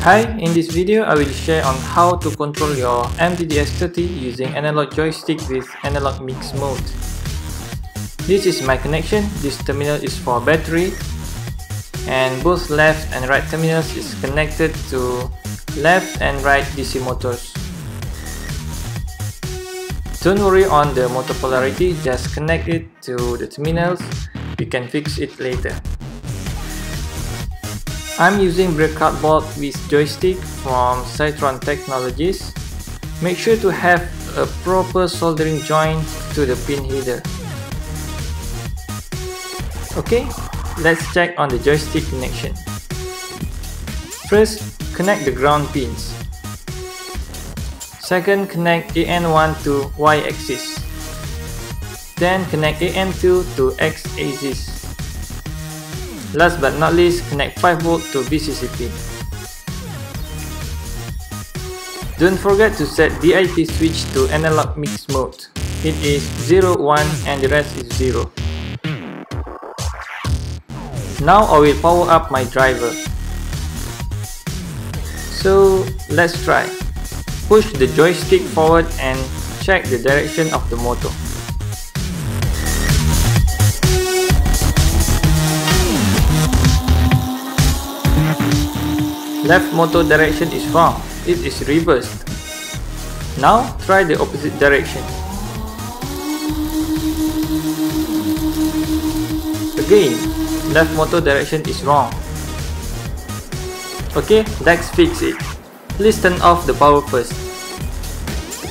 Hi, in this video I will share on how to control your MDDS30 using analog joystick with analog mix mode. This is my connection, this terminal is for battery and both left and right terminals is connected to left and right DC motors. Don't worry on the motor polarity, just connect it to the terminals, we can fix it later. I'm using breakout board with joystick from Cytron Technologies. Make sure to have a proper soldering joint to the pin header. Okay, let's check on the joystick connection. First, connect the ground pins. Second, connect AN1 to Y axis. Then connect AN2 to X axis. Last but not least, connect 5V to VCC pin. Don't forget to set DIP switch to analog mix mode. It is 0, 1 and the rest is 0. Now I will power up my driver. So let's try. Push the joystick forward and check the direction of the motor. Left motor direction is wrong, it is reversed. Now try the opposite direction. Again, left motor direction is wrong. Okay, let's fix it. Please turn off the power first.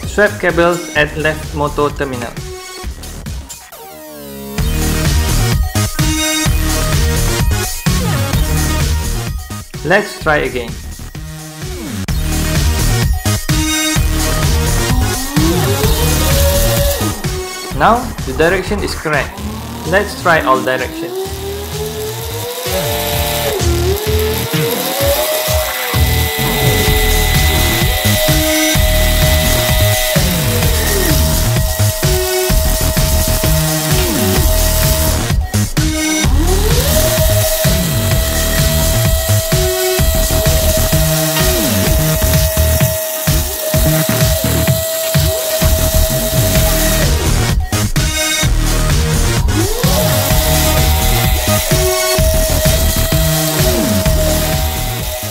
Swap cables at left motor terminal. Let's try again. Now, the direction is correct. Let's try all directions.